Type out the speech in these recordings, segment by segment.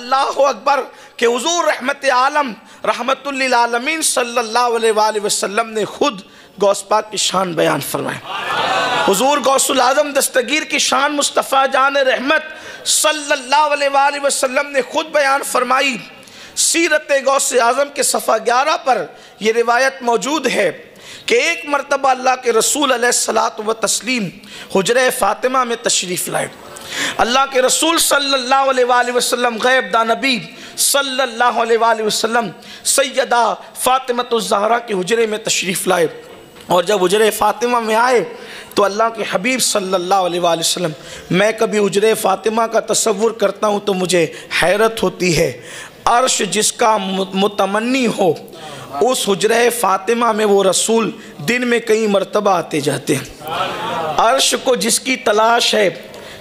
अल्लाह अकबर के हजूर रहमत आलम रहमतुल्लिलालमीन सल्लल्लाहु अलैहि वसल्लम ने खुद गौस पाक की शान बयान फरमाए हुजूर गौसुल आज़म दस्तगीर की शान मुस्तफ़ा जान रहमत अलैहि वसल्लम ने खुद बयान फरमाई। सीरत गौस आज़म के सफ़ा ग्यारह पर यह रिवायत मौजूद है कि एक मरतबा अल्लाह के रसूल सलात व तस्लीम, हजर फ़ातिमा में तशरीफ़ लाए। अल्लाह के रसूल सल्लल्लाहु अलैहि गैब दा नबी सल्लल्लाहु अलैहि वसल्लम, सैयदा फ़ातिमतुज़हरा के हुजरे में तशरीफ़ लाए। और जब उजर फ़ातिमा में आए तो अल्लाह के हबीब सल्लल्लाहु अलैहि वसल्लम, मैं कभी उजर फ़ातिमा का तसव्वुर करता हूँ तो मुझे हैरत होती है। अर्श जिसका मुतमनी हो, उस हजर फ़ातिमा में वो रसूल दिन में कई मरतबा आते जाते हैं। अर्श को जिसकी तलाश है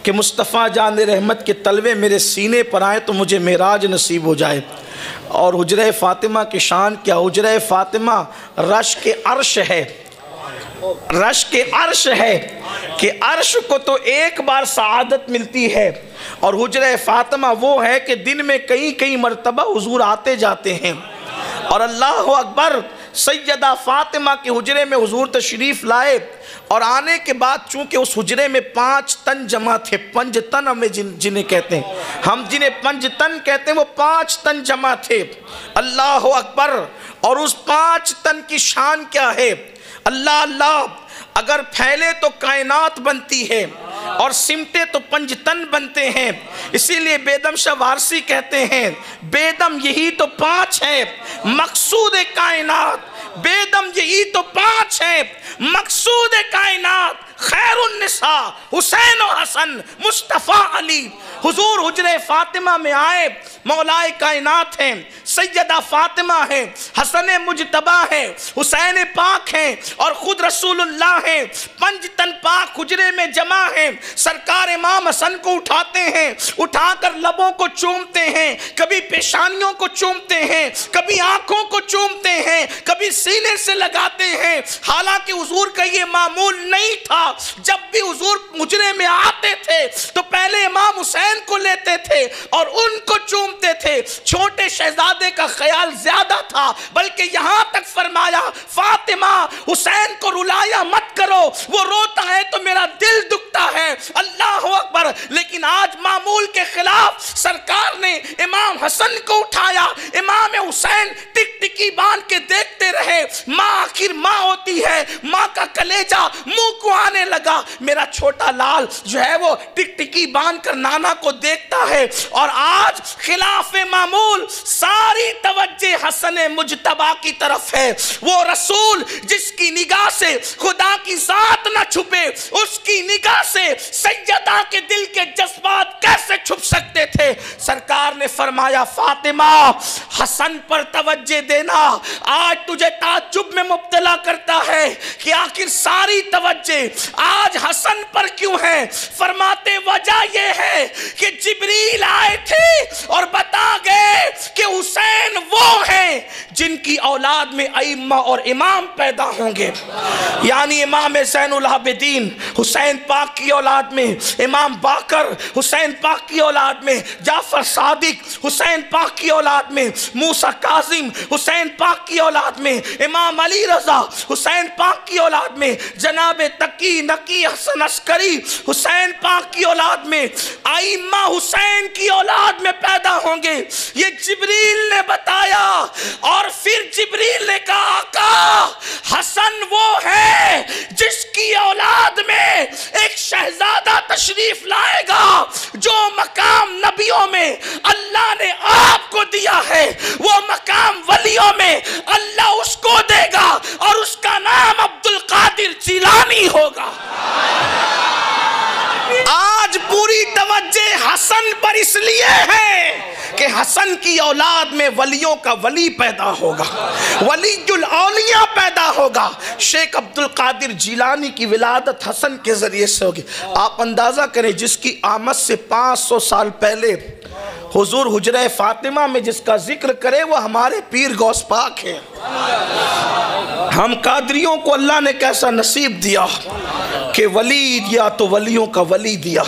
कि मुस्तफ़ा जान रहमत के तलवे मेरे सीने पर आए तो मुझे मेराज नसीब हो जाए। और हजर फ़ातिमा की शान क्या? हजर फ़ातिमा रश के अर्श है। रश के अर्श है कि अर्श को तो एक बार शहादत मिलती है। और हजर फ़ातिमा वो है कि दिन में कई कई मरतबा हजूर आते जाते हैं। और अल्लाह अकबर सैदा फ़ातिमा के हजरे में हजूर तशरीफ़ लाए और आने के बाद चूँकि उस हजरे में पाँच तन जमा थे, पंज तन हमें जिन, जिन्हें कहते हैं। हम जिन्हें पंज तन कहते हैं, वो पाँच तन जमा थे। अल्लाह अकबर, और उस पाँच तन की शान क्या है? अल्लाह अल्लाह, अगर फैले तो कायनात बनती है। और सिमटे तो पंजतन बनते हैं। इसीलिए बेदम शाह वारसी कहते हैं, बेदम यही तो पाँच है। मकसूद कायनात, बेदम यही तो पाँच है। मकसूद कायनात खैरुन्निसा हुसैन और हसन, मुस्तफ़ा अली। हुजूर हुजरे फातिमा में आए, मौलाए कायनात हैं, सैयदा फातिमा है, हसन मुजतबा है, हुसैन पाक हैं और खुद रसूलुल्लाह हैं, पंज तन पाक हुजरे में जमा हैं, सरकार इमाम हसन को उठाते हैं, उठाकर लबों को चूमते हैं, कभी पेशानियों को चूमते हैं, कभी आँखों को चूमते हैं, कभी सीने से लगाते हैं। हालाँकि हुजूर का ये मामूल नहीं था, जब भी हुजूर मुजरे में आते थे तो पहले इमाम हुसैन को लेते थे और उनको चूमते थे। छोटे शहजादे का ख्याल ज़्यादा था, बल्कि यहाँ तक फरमाया, फातिमा, हुसैन को रुलाया मत करो, वो रोता है तो मेरा दिल दुखता है। अल्लाह अकबर। लेकिन आज मामूल के खिलाफ सरकार ने इमाम हसन को उठाया। इमाम हुसैन टिक टिकी बाँध के देखते रहे, माँ आखिर माँ होती है, माँ का कलेजा मुँह मेरा छोटा लाल जो है वो टिक टिकी बाँध कर नाना को देखता है और आज खिलाफ मामूल सारी तवज्जे हसन मुजतबा की तरफ़ है। वो रसूल जिसकी निगाह से खुदा की जात ना छुपे, उसकी निगाह से सैयदा के दिल के जज्बात कैसे छुप सकते थे? सरकार ने फरमाया, फातिमा, हसन पर तवज्जे देना, आज तुझे ताजुब में मुब्तला करता है कि आखिर सारी तवज्जे आज हसन पर क्यों है? फरमाते, वजह यह है कि जिबरील आए औलाद में अइम्मा और इमाम पैदा होंगे। यानी इमाम आबिदीन हुसैन पाक की औलाद में, इमाम बाकर, हुसैन पाक की औलाद में, जाफ़र सादिक, हुसैन पाक की औलाद में, मूसा काजिम, हुसैन पाक की औलाद में, इमाम अली रजा, हुसैन पाक की औलाद में, जनाब तकी नकी हसन अस्करी, हुसैन पाक की औलाद में आइम्मा हुसैन की औलाद में पैदा होंगे। ये जिब्रील ने बताया, और फिर जिब्रील ने कहा आका, हसन वो है जिसकी औलाद में एक शहजादा तशरीफ़ लाएगा, जो मकाम नबियों में अल्लाह ने आपको दिया है। वो मकाम वलियों में अल्लाह उसको देगा और उसका नाम अब्दुल कादिर जिलानी होगा आज पूरी तवज्जे हसन पर इसलिए है कि हसन की औलाद में वलियों का वली पैदा होगा, वलीजुल औलिया पैदा होगा। शेख अब्दुल कादिर जिलानी की विलादत हसन के ज़रिए से होगी। आप अंदाज़ा करें, जिसकी आमद से 500 साल पहले हुजूर हुजर फातिमा में जिसका ज़िक्र करे, वो हमारे पीर गौस पाक है। हम कादरियों को अल्लाह ने कैसा नसीब दिया कि वली दिया तो वलियों का वली दिया।